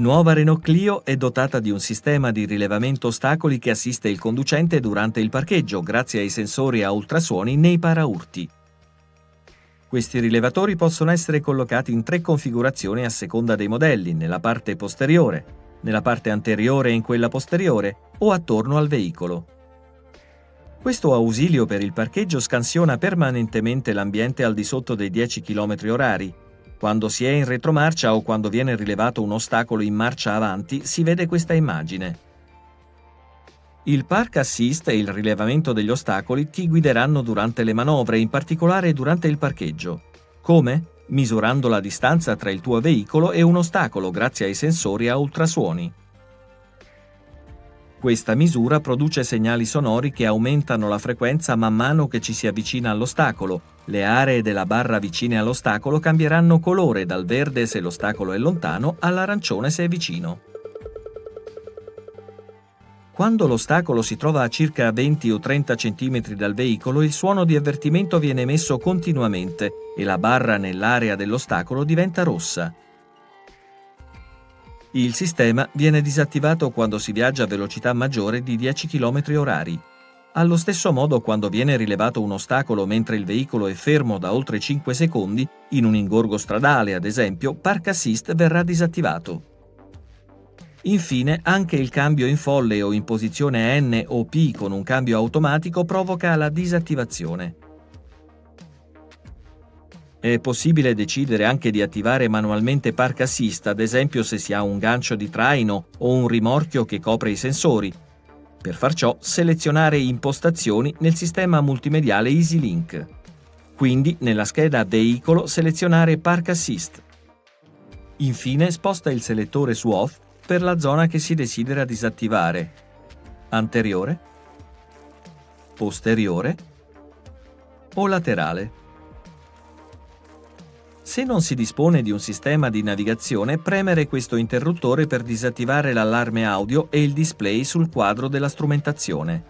Nuova Renault Clio è dotata di un sistema di rilevamento ostacoli che assiste il conducente durante il parcheggio grazie ai sensori a ultrasuoni nei paraurti. Questi rilevatori possono essere collocati in tre configurazioni a seconda dei modelli, nella parte posteriore, nella parte anteriore e in quella posteriore o attorno al veicolo. Questo ausilio per il parcheggio scansiona permanentemente l'ambiente al di sotto dei 10 km orari quando si è in retromarcia o quando viene rilevato un ostacolo in marcia avanti, si vede questa immagine. Il Park Assist e il rilevamento degli ostacoli ti guideranno durante le manovre, in particolare durante il parcheggio. Come? Misurando la distanza tra il tuo veicolo e un ostacolo grazie ai sensori a ultrasuoni. Questa misura produce segnali sonori che aumentano la frequenza man mano che ci si avvicina all'ostacolo. Le aree della barra vicine all'ostacolo cambieranno colore dal verde se l'ostacolo è lontano all'arancione se è vicino. Quando l'ostacolo si trova a circa 20 o 30 cm dal veicolo, il suono di avvertimento viene emesso continuamente e la barra nell'area dell'ostacolo diventa rossa. Il sistema viene disattivato quando si viaggia a velocità maggiore di 10 km orari. Allo stesso modo, quando viene rilevato un ostacolo mentre il veicolo è fermo da oltre 5 secondi, in un ingorgo stradale ad esempio, Park Assist verrà disattivato. Infine, anche il cambio in folle o in posizione N o P con un cambio automatico provoca la disattivazione. È possibile decidere anche di attivare manualmente Park Assist, ad esempio se si ha un gancio di traino o un rimorchio che copre i sensori. Per far ciò, selezionare Impostazioni nel sistema multimediale EasyLink. Quindi, nella scheda Veicolo, selezionare Park Assist. Infine, sposta il selettore su Off per la zona che si desidera disattivare. Anteriore, posteriore o laterale. Se non si dispone di un sistema di navigazione, premere questo interruttore per disattivare l'allarme audio e il display sul quadro della strumentazione.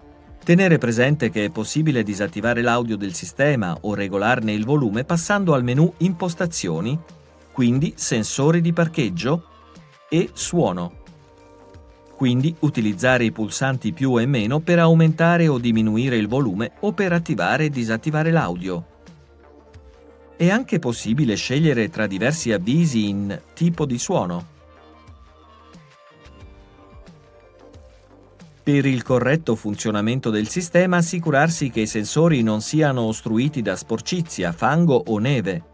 Tenere presente che è possibile disattivare l'audio del sistema o regolarne il volume passando al menu Impostazioni, quindi Sensori di parcheggio e Suono. Quindi utilizzare i pulsanti più e meno per aumentare o diminuire il volume o per attivare e disattivare l'audio. È anche possibile scegliere tra diversi avvisi in tipo di suono. Per il corretto funzionamento del sistema assicurarsi che i sensori non siano ostruiti da sporcizia, fango o neve.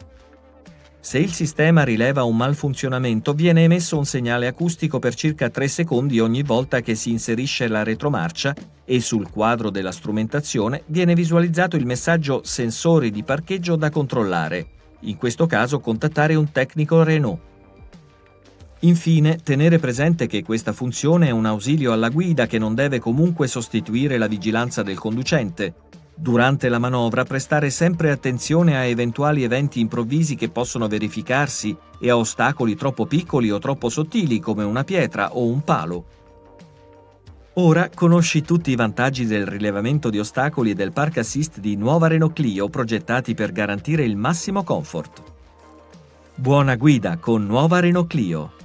Se il sistema rileva un malfunzionamento, viene emesso un segnale acustico per circa 3 secondi ogni volta che si inserisce la retromarcia e sul quadro della strumentazione viene visualizzato il messaggio sensori di parcheggio da controllare, in questo caso contattare un tecnico Renault. Infine, tenere presente che questa funzione è un ausilio alla guida che non deve comunque sostituire la vigilanza del conducente, Durante la manovra prestare sempre attenzione a eventuali eventi improvvisi che possono verificarsi e a ostacoli troppo piccoli o troppo sottili come una pietra o un palo. Ora conosci tutti i vantaggi del rilevamento di ostacoli e del Park Assist di nuova Renault Clio progettati per garantire il massimo comfort. Buona guida con nuova Renault Clio.